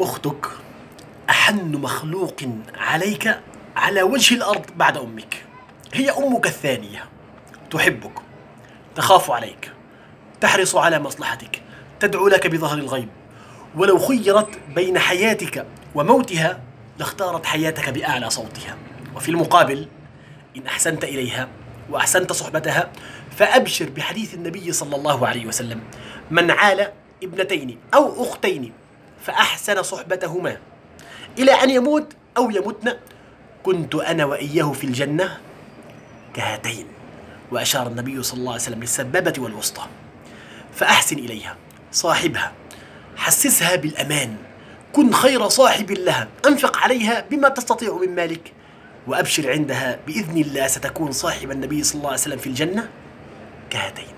أختك أحن مخلوق عليك على وجه الأرض بعد أمك. هي أمك الثانية. تحبك. تخاف عليك. تحرص على مصلحتك. تدعو لك بظهر الغيب. ولو خيرت بين حياتك وموتها لاختارت حياتك بأعلى صوتها. وفي المقابل إن أحسنت إليها وأحسنت صحبتها فأبشر بحديث النبي صلى الله عليه وسلم من عال ابنتين أو أختين فأحسن صحبتهما. إلى أن يموت أو يمتن كنت أنا وإياه في الجنة كهاتين وأشار النبي صلى الله عليه وسلم للسبابة والوسطى. فأحسن إليها صاحبها حسسها بالأمان. كن خير صاحب لها أنفق عليها بما تستطيع من مالك. وأبشر عندها بإذن الله ستكون صاحب النبي صلى الله عليه وسلم في الجنة كهاتين.